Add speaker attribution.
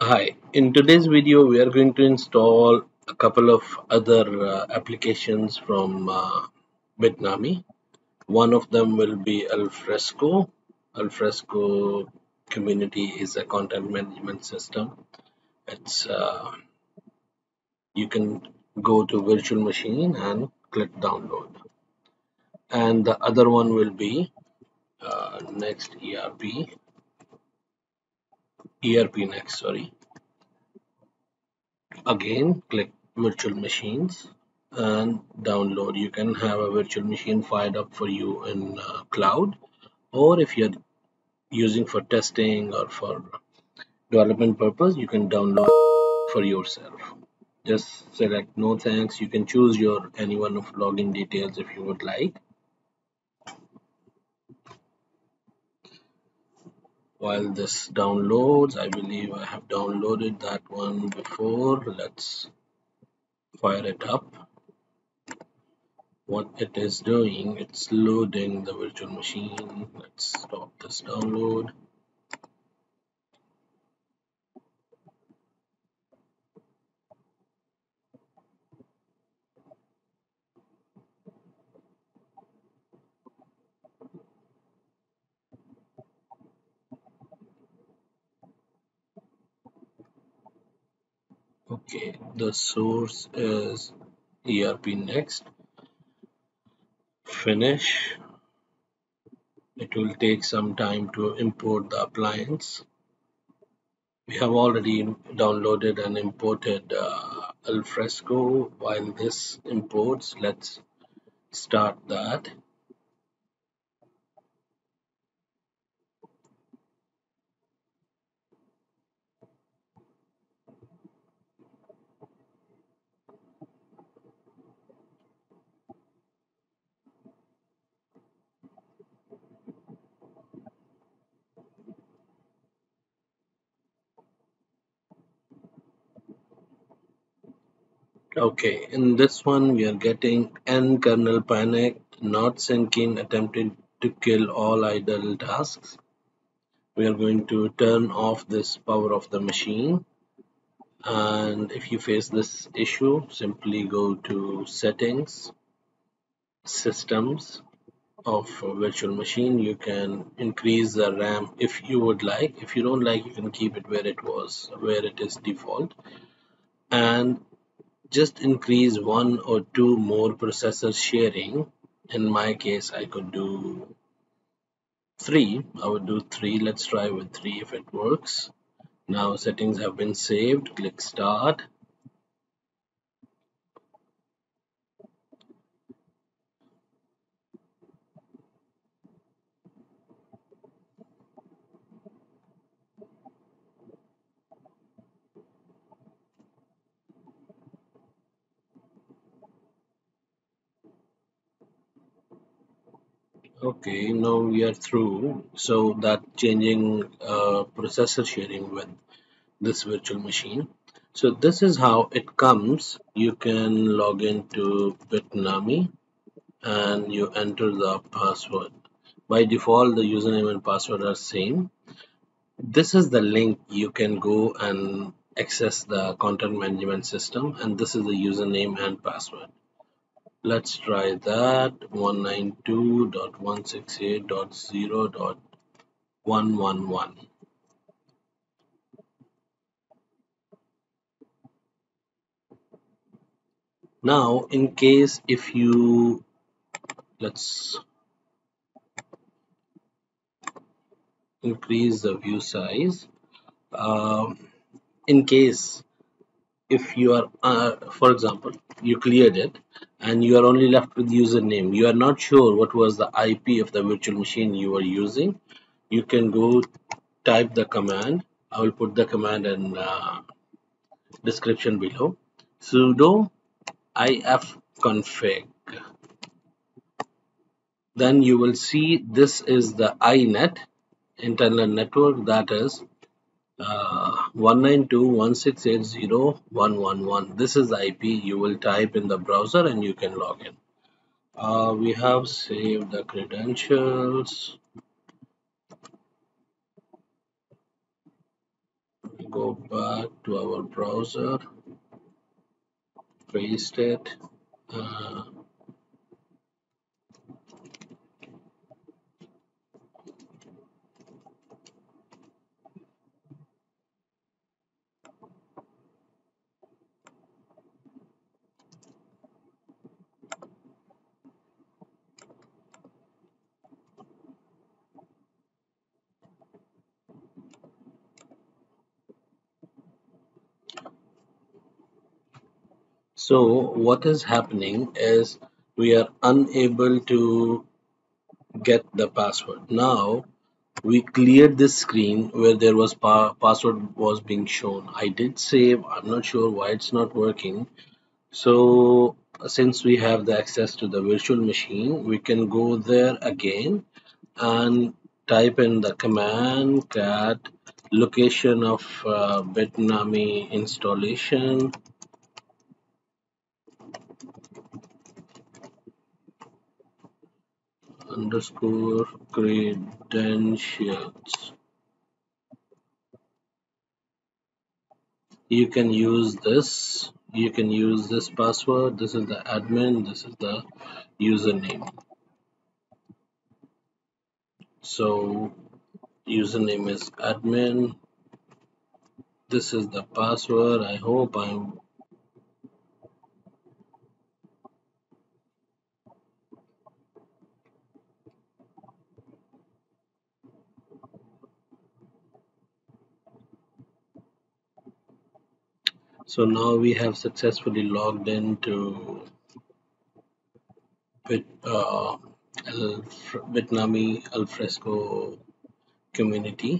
Speaker 1: Hi, in today's video we are going to install a couple of other uh, applications from uh, Bitnami. One of them will be Alfresco. Alfresco community is a content management system. It's uh, you can go to virtual machine and click download. And the other one will be uh, next ERP ERP next sorry. Again click virtual machines and download. You can have a virtual machine fired up for you in uh, cloud or if you're using for testing or for development purpose you can download for yourself. Just select no thanks. You can choose your any one of login details if you would like while this downloads I believe I have downloaded that one before. Let's fire it up. What it is doing it's loading the virtual machine. Let's stop this download okay the source is ERP next. Finish. It will take some time to import the appliance. We have already downloaded and imported uh, alfresco. While this imports let's start that Okay, in this one we are getting n kernel panic, not syncing, attempting to kill all idle tasks. We are going to turn off this power of the machine. And if you face this issue, simply go to settings, systems of virtual machine. You can increase the RAM if you would like. If you don't like, you can keep it where it was, where it is default. And just increase one or two more processor sharing. In my case I could do three. I would do three. Let's try with three if it works. Now settings have been saved. Click start okay now we are through. So that changing uh, processor sharing with this virtual machine. So this is how it comes. You can log into bitnami and you enter the password. By default the username and password are same. This is the link you can go and access the content management system and this is the username and password Let's try that 192.168.0.111. Now, in case if you let's increase the view size. Um, in case if you are, uh, for example, you cleared it and you are only left with username, you are not sure what was the IP of the virtual machine you were using, you can go type the command. I will put the command in uh, description below. sudo ifconfig. Then you will see this is the inet internal network that is uh, 192.168.0.111 this is IP you will type in the browser and you can log in. Uh, we have saved the credentials. Go back to our browser. Paste it. Uh, So what is happening is we are unable to get the password. Now we cleared this screen where there was pa password was being shown. I did save. I'm not sure why it's not working. So since we have the access to the virtual machine, we can go there again and type in the command cat location of uh, Bitnami installation underscore credentials. You can use this. You can use this password. This is the admin. This is the username. So username is admin. This is the password. I hope I'm So now we have successfully logged into Bit, uh, Bitnami Alfresco community.